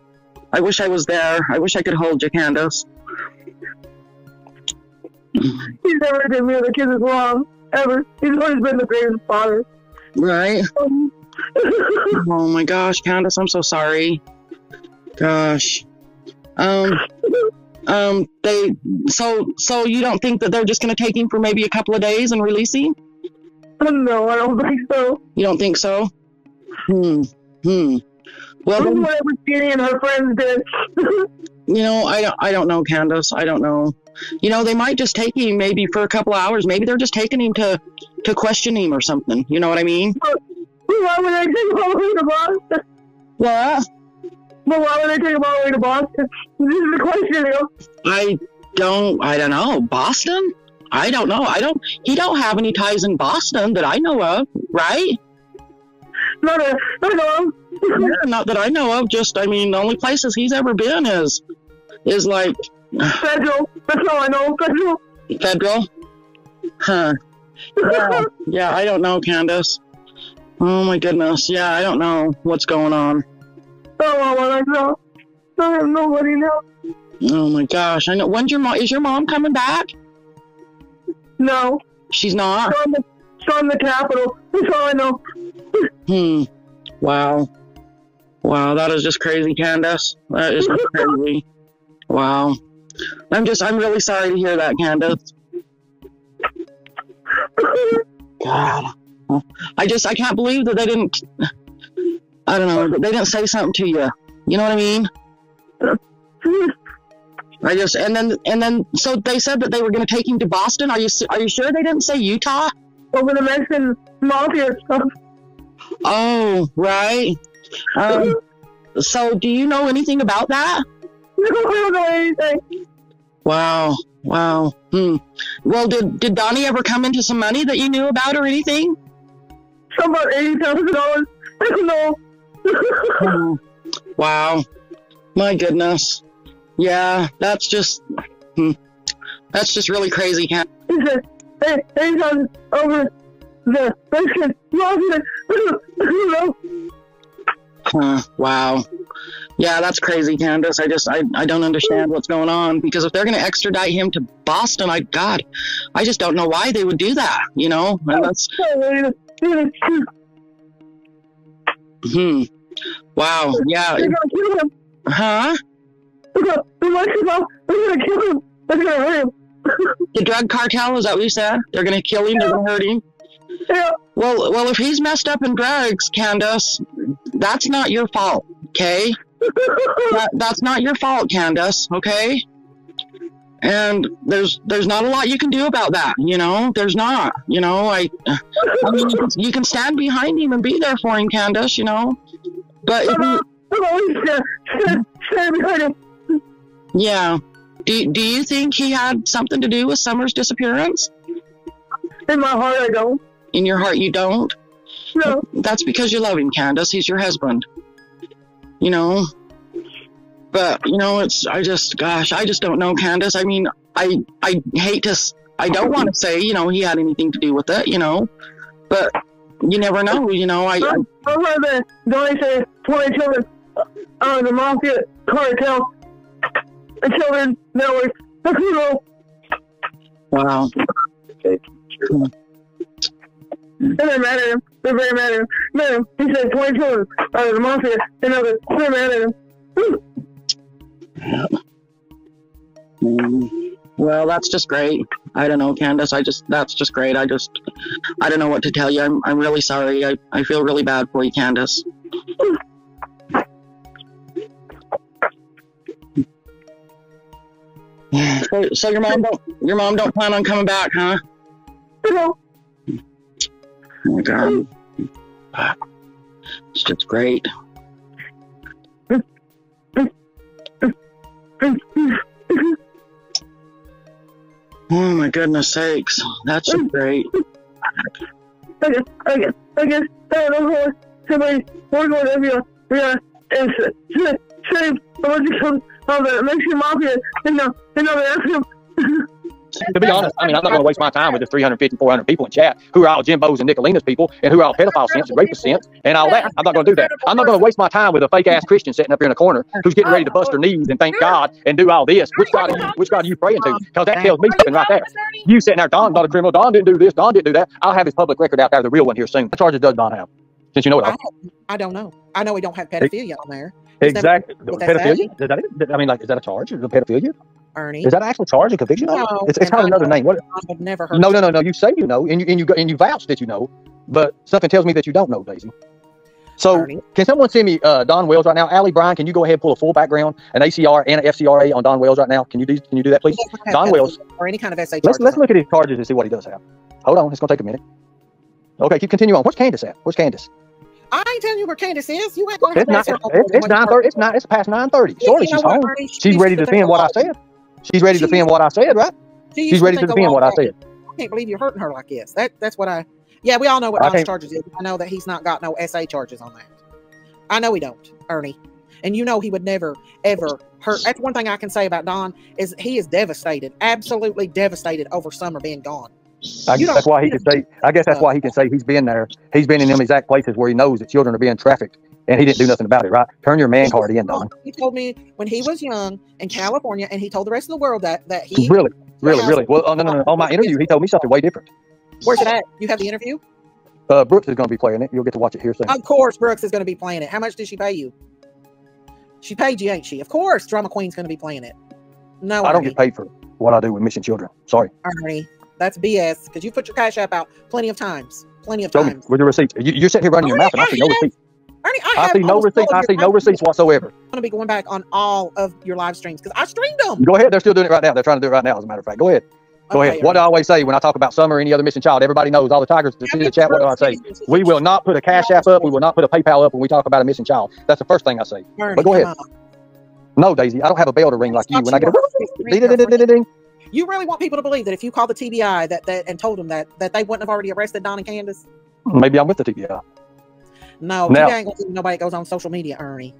I wish I was there. I wish I could hold you, Candace. He's never did me or the kids is wrong. Ever. He's always been the greatest father. Right? oh my gosh, Candace, I'm so sorry. Gosh. Um um they so so you don't think that they're just gonna take him for maybe a couple of days and release him? No, I don't think so. You don't think so? Hmm. Hmm. Well then, whatever Jeannie and her friends did. you know, I don't I don't know, Candace. I don't know. You know, they might just take him maybe for a couple of hours. Maybe they're just taking him to to question him or something. You know what I mean? Why would they take him all the to Boston? What? But why would they take him all the way to Boston? This is the question. I don't I don't know. Boston? I don't know. I don't he don't have any ties in Boston that I know of, right? Not a, not a, yeah, not that I know of. Just I mean the only places he's ever been is is like Federal. That's all I know. Federal. federal. Huh. Yeah, yeah, I don't know, Candace. Oh my goodness. Yeah, I don't know what's going on. Oh, well, I know. I have nobody now. Oh my gosh. I know when's your mom is your mom coming back? No. She's not? Storm the, storm the Capitol. That's all I know. Hmm. Wow. Wow, that is just crazy, Candace. That is crazy. Wow. I'm just I'm really sorry to hear that, Candace. God. I just I can't believe that they didn't I don't know, they didn't say something to you. You know what I mean? I just and then and then so they said that they were going to take him to Boston. Are you are you sure they didn't say Utah? Over the Mexican mafia stuff. Oh, right. Um, so do you know anything about that? No, I don't know anything. Wow. Wow. Hmm. Well, did did Donnie ever come into some money that you knew about or anything? Some about eighty thousand dollars. I don't know. Wow. My goodness. Yeah, that's just hmm. that's just really crazy, Cat. He said, "Hey, anytime over the Mexican mafia." I don't know. Huh, wow. Yeah, that's crazy, Candace. I just I, I don't understand what's going on because if they're gonna extradite him to Boston, I God, I just don't know why they would do that. You know, and that's hmm. Wow. Yeah. They're gonna kill him. Huh? They're gonna, the Mexican, they're gonna kill him. They're gonna hurt him. The drug cartel is that what you said? They're gonna kill him. They're gonna hurt him. Yeah. Well, well, if he's messed up in drugs, Candace, that's not your fault. Okay. that, that's not your fault, Candace. Okay. And there's there's not a lot you can do about that. You know, there's not. You know, I I mean, you can, stand behind him and be there for him, Candace. You know, but you, yeah. Do, do you think he had something to do with Summer's disappearance? In my heart, I don't. In your heart, you don't? No. That's because you love him, Candace. He's your husband. You know? But, you know, it's, I just, gosh, I just don't know, Candace. I mean, I, I hate to, I don't want to say, you know, he had anything to do with it, you know? But you never know, you know? I, I heard that Donnie say 20 children uh, the mafia cartel the children. That's you know, wow. and they're mad at him. They're very mad at him. No, he said 20 children out of the mafia, and they're mad at him. Mm, Well, that's just great. I don't know, Candace. I just that's just great. I just I don't know what to tell you. I'm I'm really sorry. I, I feel really bad for you, Candace. So, so your mom don't your mom don't plan on coming back, huh? No. Oh my god. It's just great. Oh my goodness sakes. That's just great. Guess, I guess, I don't how somebody working with FBI, yeah, and save, save a bunch of children of the Mexican mafia, and now, and now they ask him, To be honest, I mean, I'm not going to waste my time with the 350, 400 people in chat who are all Jimbos and Nicolinas people and who are all pedophile simps and rapist simps and all that. I'm not going to do that. I'm not going to waste my time with a fake ass Christian sitting up here in a corner who's getting ready to bust her knees and thank God and do all this. Which God are you, which God are you praying to? Because that tells me something right there. You sitting there, Don's not a criminal. Don didn't do this. Don didn't do that. I'll have his public record out there, the real one here soon. What charges does Don have? Since you know it all. I don't know. I know we don't have pedophilia on there. Never- Exactly. But that's Pedophilia? Is that? I mean, like, is that a charge? Is it pedophilia? Ernie. Is that an actual charge and conviction? No, it's it's and got another name. What? I've never heard. No, no, no, no. You say you know, and you and you and you vouch that you know, but something tells me that you don't know, Daisy. So, can someone send me uh, Don Wells right now? Allie Bryan, can you go ahead and pull a full background, an ACR and an FCRA on Don Wells right now? Can you do Can you do that, please? Don Wells. or any kind of SA Let's let's look at his charges and see what he does have. Hold on, it's gonna take a minute. Okay, keep continue on. Where's Candace at? Where's Candace? I ain't telling you where Candace is. You ain't going It's to not. It's, it's nine thirty. It's not. It's past nine thirty. Surely she's home. Ernie? She She's ready to defend what I said. She's ready to defend what I said, right? She She's ready to defend what I said. I can't believe you're hurting her like this. That that's what I. Yeah, we all know what Don's charges is. I know that he's not got no SA charges on that. I know he don't, Ernie. And you know he would never ever hurt. That's one thing I can say about Don is he is devastated, absolutely devastated over Summer being gone. I guess that's why he can say. I guess that's why he can say he's been there. He's been in them exact places where he knows that children are being trafficked, and he didn't do nothing about it. Right? Turn your man card in, Don. He told me when he was young in California, and he told the rest of the world that that he Really, really, really. Well, oh, no, no, no. On my interview, he told me something way different. Where's it at? You have the interview? Uh, Brooks is going to be playing it. You'll get to watch it here soon. Of course, Brooks is going to be playing it. How much did she pay you? She paid you, ain't she? Of course, Drama Queen's going to be playing it. No, I don't get paid for what I do with missing children. Sorry. Ernie, that's BS because you put your cash app out plenty of times. Plenty of Show me times. with your receipts. You, you're sitting here running your mouth, and I see no receipts. Ernie, I, I see no receipts. I see no receipts whatsoever. I'm going to be going back on all of your live streams because I streamed them. Go ahead. They're still doing it right now. They're trying to do it right now, as a matter of fact. Go ahead. Go Okay, ahead. What do I always say when I talk about Summer or any other missing child? Everybody knows, all the Tigers that see the chat, what do I say? We will not put a Cash App up. We will not put a PayPal up when we talk about a missing child. That's the first thing I say. Ernie, But go ahead. No, Daisy, I don't have a bell to ring like you. When I get a. You really want people to believe that if you called the TBI that, that and told them that that they wouldn't have already arrested Don and Candace? maybe I'm with the TBI. No, Now- TBI ain't going to nobody goes on social media, Ernie.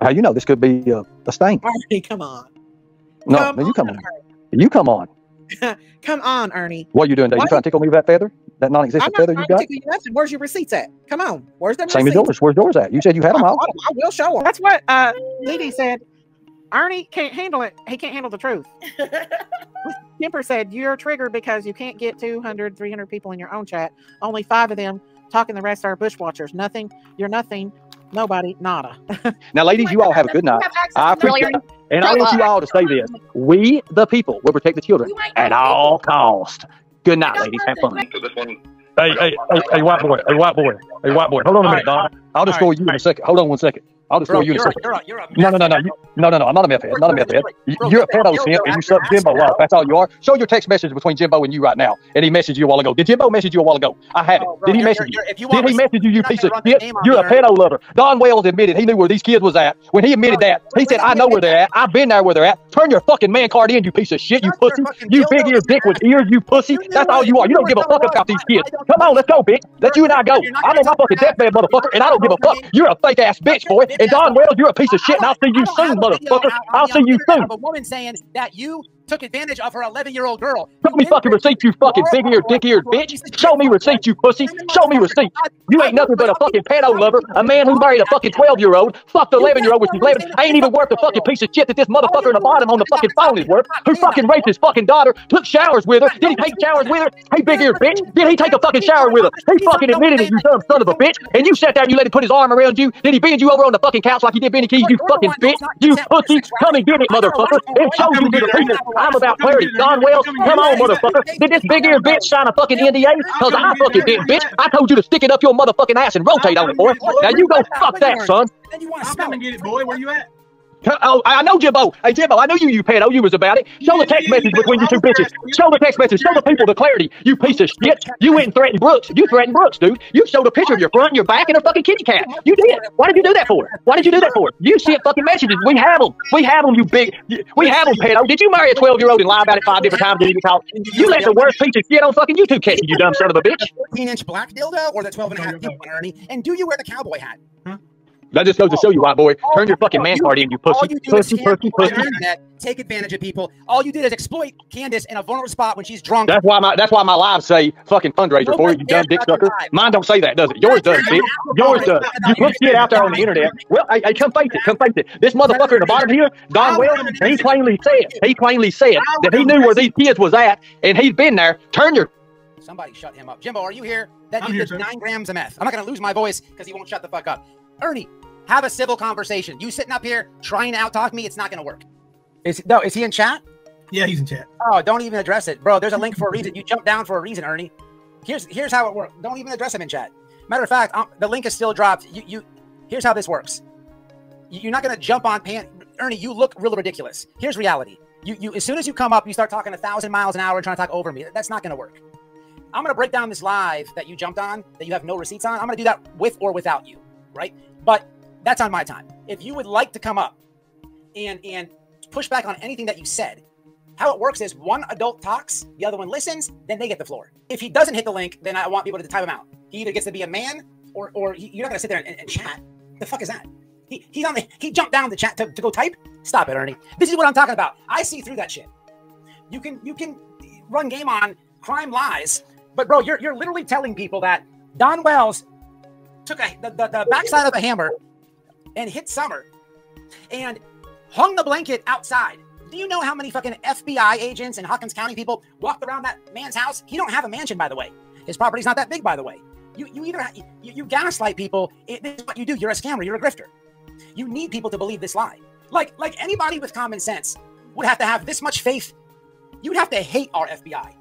How you know this could be a, a stain? Ernie, come on. No, Come no, you come on. You come on. Come on, Ernie. What are you doing, Daisy? You trying to tickle me with that feather? That non-existent feather you to got? tickle you nothing. Where's your receipts at? Come on. Where's them Same as yours. Where's yours at? You said you had them all. I will show them. That's what uh Dee said. Ernie can't handle it. He can't handle the truth. Kemper said, You're triggered because you can't get 200, 300 people in your own chat. Only five of them talking, the rest are bushwatchers. Nothing. You're nothing. Nobody. Nada. Now, ladies, you all have a good night. I appreciate it. And I want you all to say this. We, the people, will protect the children at all cost. Good night, ladies. Have fun. Hey, hey, hey, hey, white boy, hey, white boy, hey, white boy. Hold on a minute, Don. I'll destroy you in a second. Hold on one second. I'll just Bro, throw you in you're a a- you're a- you're a No, no, no, no. No, no, no. I'm not a meth head. Not a meth head. You- Bro, You're a get that pedo simp, and you your suck Jimbo now. up. That's all you are. Show your text message between Jimbo and you right now. And he messaged you a while ago. Did Jimbo message you a while ago? I have it. Oh, bro, Did he message you're- you? if you want Did he message you, you piece of shit? You're a pedo lover. Don Wells admitted he knew where these kids was at. When he admitted that, he said, I know where they're at. I've been there where they're at. Turn your fucking man card in, you piece of shit, you pussy. You big ear dick with ears, you pussy. That's all you are. You don't give a fuck about these kids. Come on, let's go, bitch. Let you and I go. I'm on my fucking deathbed, motherfucker, and I don't give a fuck. You're a fake ass bitch, boy. And Don Wells, you're a piece of shit, and I'll see you soon, motherfucker. I'll see you soon. A woman saying that you took advantage of her 11 year old girl. Show me fucking receipts, you fucking big eared, dick eared bitch. Show me receipts, you pussy. Show me receipts. You ain't nothing but a fucking pedo lover, a man who married a fucking 12 year old, fucked an 11 year old she's 11. Ain't even worth the fucking piece of shit that this motherfucker in the bottom on the fucking phone is worth. Who fucking raped his fucking daughter, took showers with her. Did he take showers with her? Hey, big eared bitch. Did he take a fucking shower with her? He fucking admitted it, you dumb son of a bitch. And you sat there and you let him put his arm around you. Did he bend you over on the fucking couch like he did Benny Keys, you fucking bitch? You pussy. Come and get it, motherfucker. And show you the people. I'm about clarity. Don Wells, come on, motherfucker. Did this big ear bitch sign a fucking NDA? Cause I fucking did, bitch. I told you to stick it up your motherfucking ass and rotate on it, boy. Now you go fuck that, son. I'm coming to get it, boy. Where you at? Oh, I know Jimbo. Hey, Jimbo, I know you, you pedo. You was about it. Show the text message between you two bitches. Show the text message. Show the people the clarity. You piece of shit. You went and threatened Brooks. You threatened Brooks, dude. You showed a picture of your front and your back and a fucking kitty cat. You did. Why did you do that for? Why did you do that for? You sent fucking messages. We have them. We have them, you big. We have them, pedo. Did you marry a 12 year old and lie about it five different times? Did you talk? You let the worst piece of shit on fucking YouTube catch you, you dumb son of a bitch. 14 inch black dildo or the 12 and a half inch Ernie? And do you wear the cowboy hat? That just goes to show you, white boy. Turn your fucking man card in, you All pussy. you do Pussy, scam pussy, people on the pussy. internet, take advantage of people. All you did is exploit Candace in a vulnerable spot when she's drunk. That's why my that's why my lives say fucking fundraiser for you, you dumb dick sucker. Mine don't say that, does it? Yours does, bitch. Yours does. You put shit out there on the internet. Well, hey, hey, come face it, come face it. This motherfucker in the bottom here, Don Wells, he plainly said, he plainly said that he knew where these kids was at, and he's been there. Turn your Somebody shut him up. Jimbo, are you here? That I'm dude did nine grams of meth. I'm not going to lose my voice because he won't shut the fuck up. Ernie, have a civil conversation. You sitting up here trying to outtalk me, it's not going to work. Is no? Is he in chat? Yeah, he's in chat. Oh, don't even address it, bro. There's a link for a reason. You jumped down for a reason, Ernie. Here's here's how it works. Don't even address him in chat. Matter of fact, um, the link is still dropped. You you. Here's how this works. You- You're not gonna jump on pan. Ernie, you look really ridiculous. Here's reality. You you as soon as you come up, you start talking a thousand miles an hour and trying to talk over me. That's not gonna work. I'm gonna break down this live that you jumped on that you have no receipts on. I'm gonna do that with or without you, right? But that's on my time. If you would like to come up and and push back on anything that you said, how it works is one adult talks, the other one listens, then they get the floor. If he doesn't hit the link, then I want people to type him out. He either gets to be a man or or he, you're not gonna sit there and, and chat. The fuck is that? He, he's on the he jumped down the chat to, to go type. Stop it, Ernie. This is what I'm talking about. I see through that shit. You can you can run game on crime lies, but bro, you're you're literally telling people that Don Wells took a the, the, the backside of a hammer and hit Summer and hung the blanket outside. Do you know how many fucking FBI agents and Hawkins County people walked around that man's house? He don't have a mansion, by the way. His property's not that big, by the way. You you either you, you gaslight people. It, this is what you do. You're a scammer. You're a grifter. You need people to believe this lie. Like like anybody with common sense would have to have this much faith. You'd have to hate our FBI,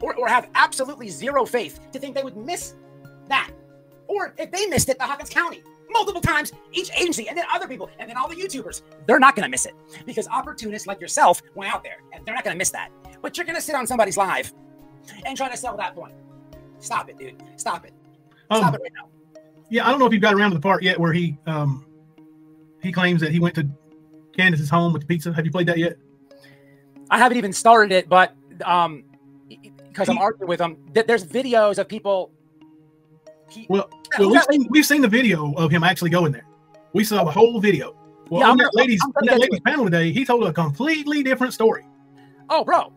or or have absolutely zero faith to think they would miss that. Or if they missed it, the Hawkins County multiple times, each agency, and then other people, and then all the YouTubers, they're not going to miss it because opportunists like yourself went out there, and they're not going to miss that. But you're going to sit on somebody's live and try to sell that point. Stop it, dude. Stop it. Stop Um, it right now. yeah, I don't know if you've got around to the part yet where he um he claims that he went to Candace's home with the pizza. Have you played that yet? I haven't even started it, but um, because I'm arguing with him, th- there's videos of people. Well, well we've seen, we've seen the video of him actually going there. We saw the whole video. Well, Yeah, on I'm that gonna- ladies, on that ladies panel today, he told a completely different story. Oh, bro,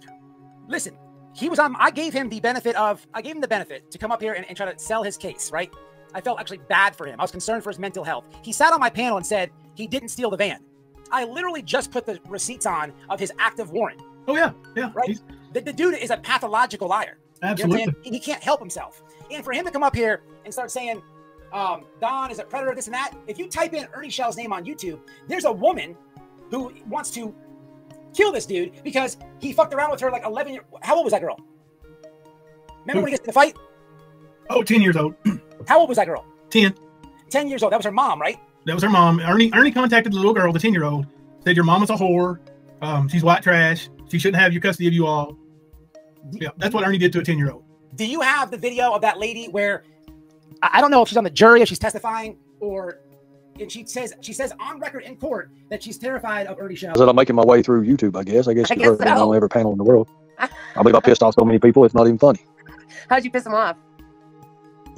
listen. He was on. I gave him the benefit of. I gave him the benefit to come up here and, and try to sell his case. Right. I felt actually bad for him. I was concerned for his mental health. He sat on my panel and said he didn't steal the van. I literally just put the receipts on of his active warrant. Oh yeah, yeah. Right. The, the dude is a pathological liar. You know what I'm saying? Absolutely. he can't help himself. And for him to come up here and start saying, um, Don is a predator, this and that. If you type in Ernie Shell's name on YouTube, there's a woman who wants to kill this dude because he fucked around with her like 11 year. How old was that girl? Remember when he gets in the fight? Oh, 10 years old. How old was that girl? 10. 10 years old. That was her mom, right? That was her mom. Ernie Ernie contacted the little girl, the ten year old, said your mom is a whore. Um, she's white trash. She shouldn't have your custody of you all. Yeah, that's what Ernie did to a ten year old. Do you have the video of that lady where I don't know if she's on the jury, if she's testifying, or and she says she says on record in court that she's terrified of Ernie Shell. That I'm making my way through YouTube, I guess. I guess I guess heard me on every panel in the world. I believe I pissed off so many people, it's not even funny. How'd you piss them off?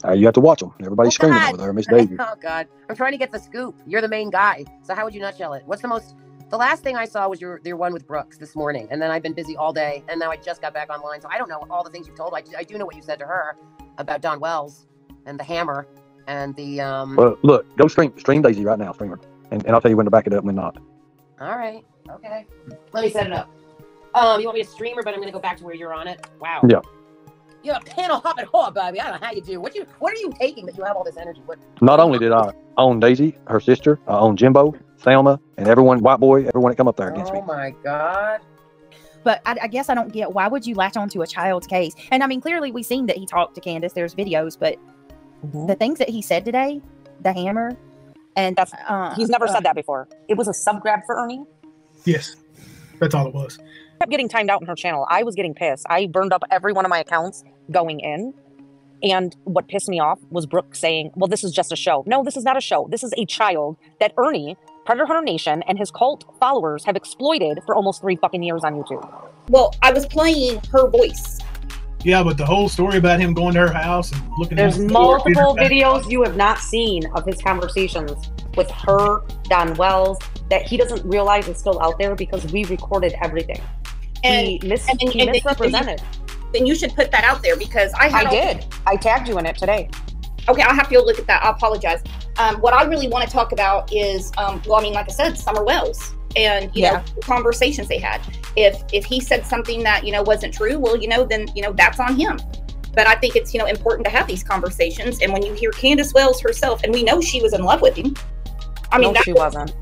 Uh, you have to watch them. Everybody's screaming God. over there, Miss Davy. Oh God, I'm trying to get the scoop. You're the main guy, so how would you nutshell it? What's the most? The last thing I saw was your your one with Brooks this morning, and then I've been busy all day, and now I just got back online, so I don't know all the things you've told. I, I do know what you said to her about Don Wells and the hammer and the um. Well, look, go stream stream Daisy right now, streamer, and, and I'll tell you when to back it up and when not. All right, okay. Let me set it up. Um, you want me to stream her, but I'm gonna go back to where you're on it. Wow. Yeah. You're a panel hopping whore, baby. I don't know how you do. What you what are you taking that you have all this energy? What? Not only did I own Daisy, her sister, I own Jimbo, Thelma, and everyone, white boy, everyone that come up there against me. Oh my God. But I, I guess I don't get why would you latch onto a child's case? And I mean, clearly we've seen that he talked to Candace. There's videos, but the things that he said today, the hammer, and That's uh, he's never uh, said that before. It was a sub grab for Ernie. Yes, that's all it was. I kept getting timed out in her channel. I was getting pissed. I burned up every one of my accounts going in. And what pissed me off was Brooke saying, Well, this is just a show. No, this is not a show. This is a child that Ernie, Predator Hunter Nation, and his cult followers have exploited for almost three fucking years on YouTube. Well, I was playing her voice. Yeah, but the whole story about him going to her house and looking. There's in her multiple videos you have not seen of his conversations with her, Don Wells, that he doesn't realize is still out there because we recorded everything. he, mis- and then- he and then- misrepresented. Then you should put that out there because I had I all- did. I tagged you in it today. Okay, I'll have to look at that. I apologize. Um, what I really want to talk about is, um, well, I mean, like I said, Summer Wells and you know the conversations they had. If if he said something that you know wasn't true, well, you know, then you know that's on him. But I think it's you know important to have these conversations. And when you hear Candace Wells herself, and we know she was in love with him. I mean, no, she was- wasn't.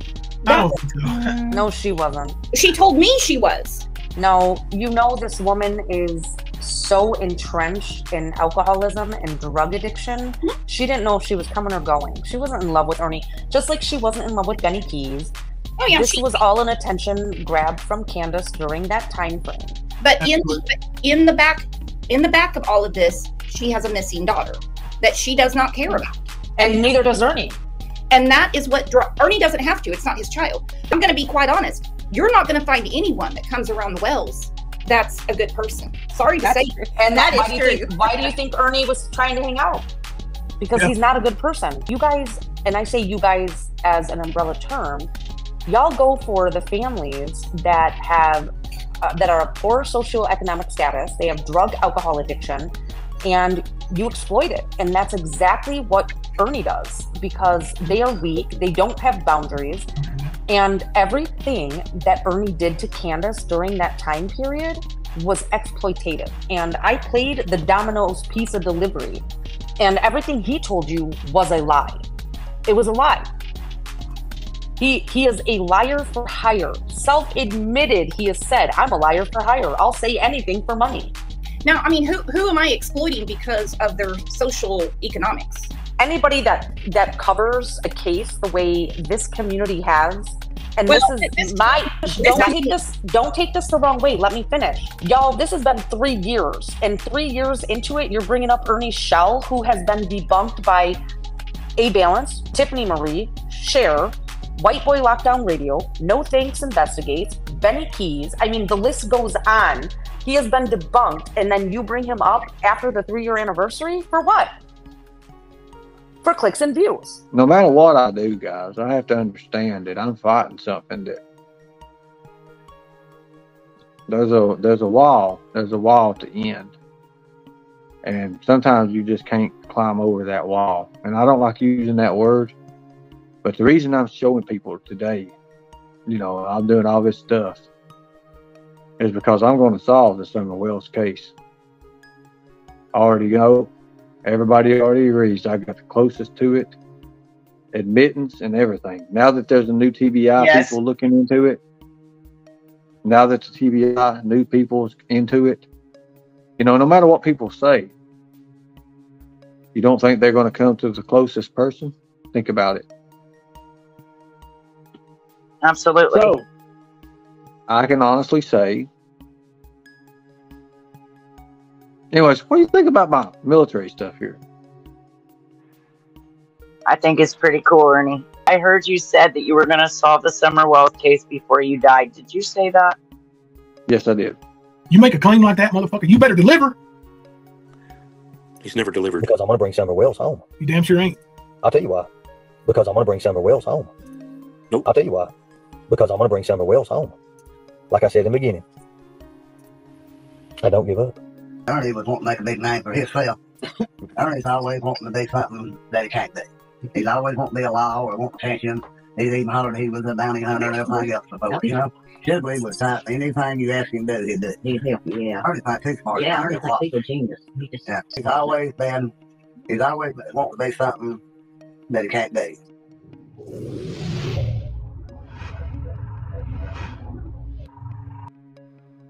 Oh, No, she wasn't. She told me she was. No, you know this woman is so entrenched in alcoholism and drug addiction. She didn't know if she was coming or going. She wasn't in love with Ernie, just like she wasn't in love with Benny Keys. Oh yeah, this she- was all an attention grab from Candace during that time frame. But in in the back in the back of all of this, she has a missing daughter that she does not care about, and neither does Ernie. And that is what dri- Ernie doesn't have to. It's not his child. I'm going to be quite honest. You're not going to find anyone that comes around the wells that's a good person. Sorry to That's say, true. And that why do you think why do you think Ernie was trying to hang out? Because Yeah. he's not a good person. You guys, and I say you guys as an umbrella term, y'all go for the families that have uh, that are a poor socioeconomic status. They have drug alcohol addiction, and you exploit it. And that's exactly what Ernie does because they are weak. They don't have boundaries. And everything that Ernie did to Candace during that time period was exploitative. And I played the Domino's pizza delivery, and everything he told you was a lie. It was a lie. He he is a liar for hire. Self-admitted, he has said, "I'm a liar for hire. I'll say anything for money." now I mean, who who am I exploiting because of their social economics? Anybody that that covers a case the way this community has, and Well, this this- is my don't this- take this don't take this the wrong way. Let me finish, y'all. This has been three years, and three years into it, you're bringing up Ernie Shell, who has been debunked by A Balance, Tiffany Marie, Cher, White Boy Lockdown Radio, No Thanks Investigates, Benny Keys. I mean, the list goes on. He has been debunked, and then you bring him up after the three year anniversary for what? For clicks and views. No matter what I do, guys, I have to understand that I'm fighting something that there's a there's a wall there's a wall to end, and sometimes you just can't climb over that wall. And I don't like using that word, but the reason I'm showing people today, you know, I'm doing all this stuff, is because I'm going to solve the Summer Wells case. I already know Everybody already agrees. I got the closest to it, admittance and everything. Now that there's a new TBI, Yes. people looking into it. Now that the TBI, new people's into it. You know, no matter what people say, you don't think they're going to come to the closest person? Think about it. Absolutely. So, I can honestly say. Anyways, what do you think about my military stuff here? I think it's pretty cool, Ernie. I heard you said that you were going to solve the Summer Wells case before you died. Did you say that? Yes, I did. You make a claim like that, motherfucker, you better deliver. He's never delivered. Because I'm going to bring Summer Wells home. You damn sure ain't. I'll tell you why. Because I'm going to bring Summer Wells home. Nope. I'll tell you why. Because I'm going to bring Summer Wells home. Like I said in the beginning. I don't give up. Ernie was wanting to make a big name for himself. Ernie's always wanting to be something that he can't be. He's always wanting to be a law or want attention. He's even hollered he was a bounty hunter and everything else before, you know? Chisley was type anything you ask him to do, he'd do. He'd help you, yeah. Ernie's not too smart. Yeah, Ernie's Ernie's like he's a genius. He just yeah. He's always been, he's always wanting to be something that he can't be.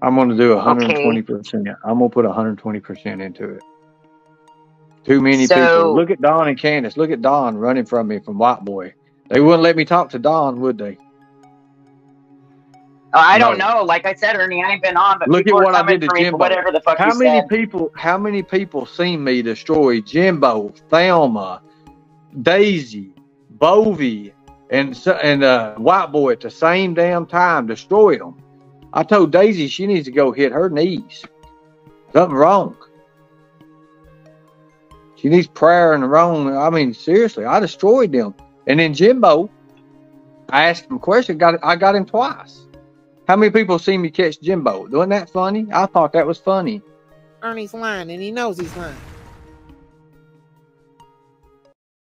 I'm going to do 120 percent. I'm going to put 120 percent into it. Too many So- people. Look at Don and Candace. Look at Don running from me from White Boy. They wouldn't let me talk to Don, would they? Oh, I don't know. Like I said, Ernie, I ain't been on, but Look at what I did to for me for Jimbo. whatever the fuck how many said. people? How many people seen me destroy Jimbo, Thelma, Daisy, Bovie, and and uh, White Boy at the same damn time? Destroyed them. I told Daisy she needs to go hit her knees. Something wrong. She needs prayer in the wrong. I mean, seriously, I destroyed them. And then Jimbo, I asked him a question. Got I got him twice. How many people seen me catch Jimbo? Wasn't that funny? I thought that was funny. Ernie's lying, and he knows he's lying.